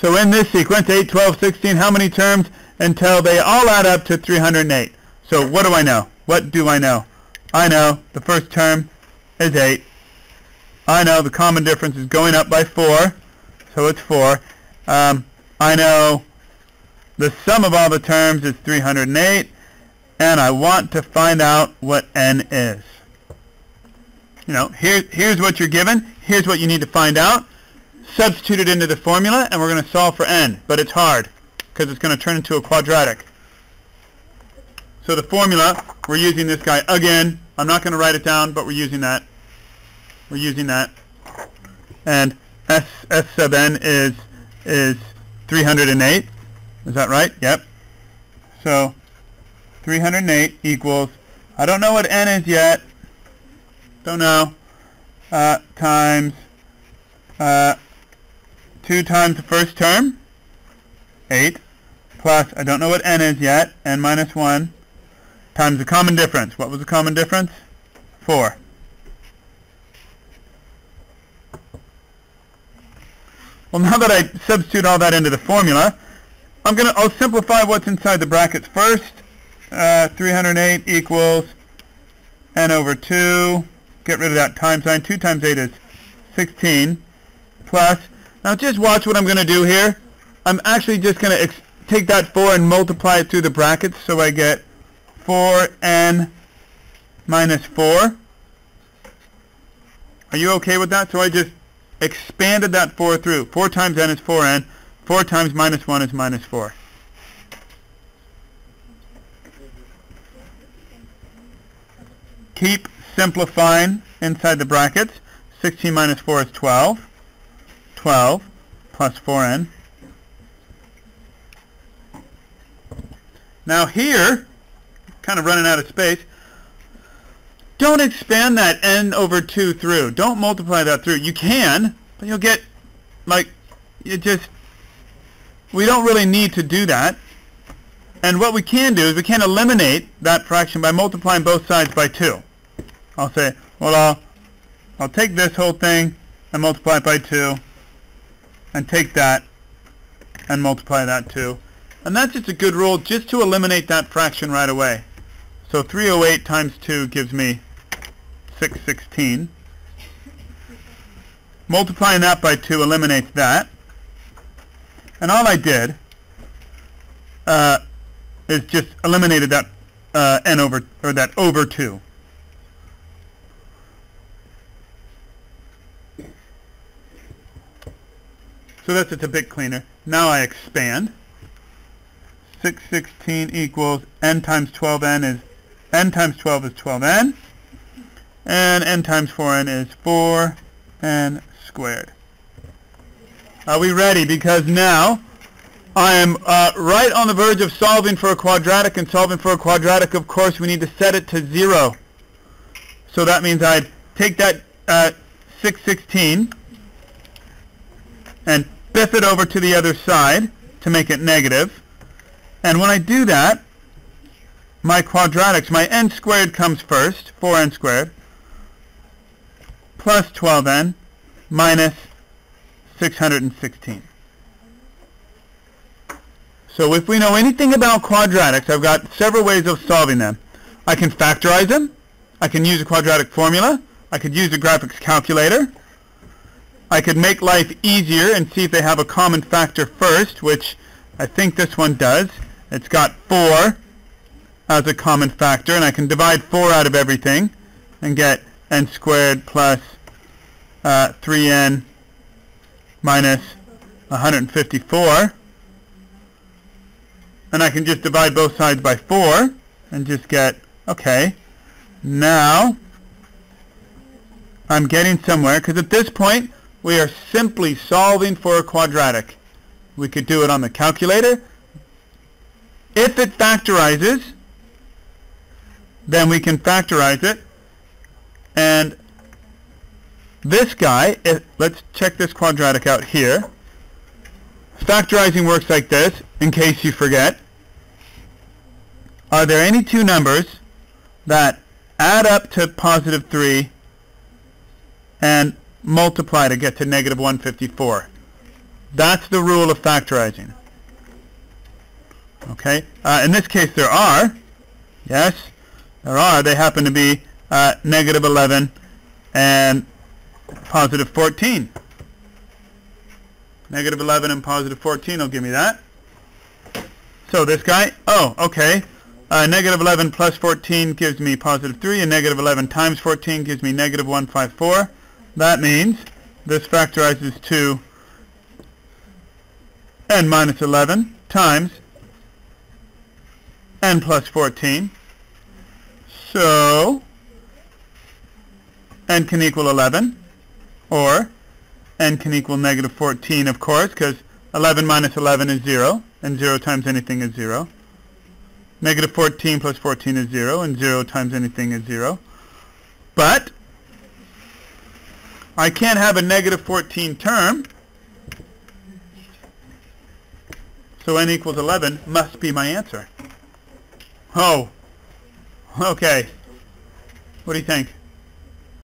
So in this sequence, 8, 12, 16, how many terms until they all add up to 308? So what do I know? What do I know? I know the first term is 8. I know the common difference is going up by 4, so it's 4. Um, I know the sum of all the terms is 308, and I want to find out what n is. You know, here, here's what you're given. Here's what you need to find out. Substitute it into the formula, and we're going to solve for n. But it's hard, because it's going to turn into a quadratic. So the formula, we're using this guy again. I'm not going to write it down, but we're using that. We're using that. And S, S sub n is, is 308. Is that right? Yep. So 308 equals, I don't know what n is yet. Don't know. Uh, times uh, 2 times the first term, 8, plus, I don't know what n is yet, n minus 1, times the common difference. What was the common difference? 4. Well, now that I substitute all that into the formula, I'm gonna, I'll simplify what's inside the brackets first. Uh, 308 equals n over 2. Get rid of that times sign. 2 times 8 is 16. Plus, now just watch what I'm going to do here. I'm actually just going to take that 4 and multiply it through the brackets so I get 4n minus 4. Are you okay with that? So I just expanded that 4 through. 4 times n is 4n. 4 times minus 1 is minus 4. Keep simplifying inside the brackets. 16 minus 4 is 12. 12 plus 4n. Now here, kind of running out of space, don't expand that n over 2 through. Don't multiply that through. You can, but you'll get, like, you just, we don't really need to do that. And what we can do is we can eliminate that fraction by multiplying both sides by 2. I'll say, well, I'll, I'll take this whole thing and multiply it by 2, and take that and multiply that too. And that's just a good rule just to eliminate that fraction right away. So 308 times 2 gives me 616. Multiplying that by 2 eliminates that. And all I did uh, is just eliminated that uh, n over, or that over 2. So that's just a bit cleaner. Now I expand. 616 equals n times 12n is n times 12 is 12n. And n times 4n is 4n squared. Are we ready? Because now I am uh, right on the verge of solving for a quadratic, and solving for a quadratic, of course, we need to set it to 0. So that means I'd take that uh, 616 and biff it over to the other side to make it negative. And when I do that, my quadratics, my n squared comes first, 4n squared, plus 12n minus 616. So if we know anything about quadratics, I've got several ways of solving them. I can factorize them. I can use a quadratic formula. I could use a graphics calculator. I could make life easier and see if they have a common factor first, which I think this one does. It's got 4 as a common factor, and I can divide 4 out of everything and get n squared plus uh, 3n minus 154. And I can just divide both sides by 4 and just get, okay, now I'm getting somewhere, because at this point, we are simply solving for a quadratic. We could do it on the calculator. If it factorizes, then we can factorize it. And this guy, if, let's check this quadratic out here. Factorizing works like this, in case you forget. Are there any two numbers that add up to positive 3 and multiply to get to negative 154. That's the rule of factorizing. Okay? Uh, in this case, there are. Yes, there are. They happen to be uh, negative 11 and positive 14. Negative 11 and positive 14 will give me that. So this guy, oh, okay. Uh, negative 11 plus 14 gives me positive 3, and negative 11 times 14 gives me negative 154. That means this factorizes to n minus 11 times n plus 14. So, n can equal 11, or n can equal negative 14, of course, because 11 minus 11 is 0, and 0 times anything is 0. Negative 14 plus 14 is 0, and 0 times anything is 0. But I can't have a negative 14 term, so n equals 11 must be my answer. Oh, okay. What do you think?